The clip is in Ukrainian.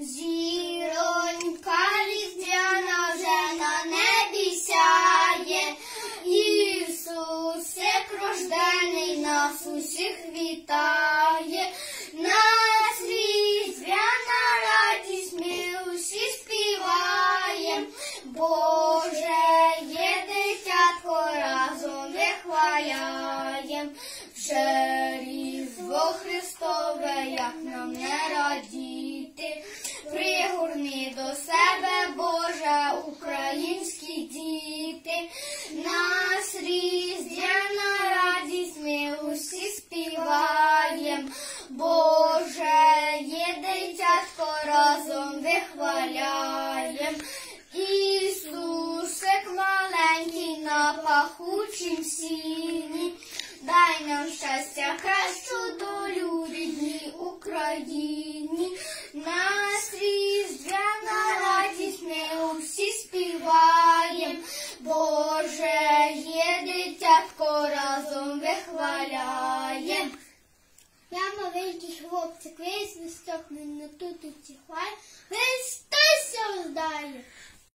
Зіронька різдвяна вже на небі сяє, Ісусик рождений нас усіх вітає, нас різдвяна радість ми усі співаєм, Боже є дитятко разом вихваляєм, вже різдво Христове, як нам пахучім сіні, дай нам щастя, кращу долю рідній Україні. Нас різдвяна радість ми усі співаєм, Боже, є дитятко разом вихваляєм. Я маленький хлопчик, весь листок мене тут Христос рождає.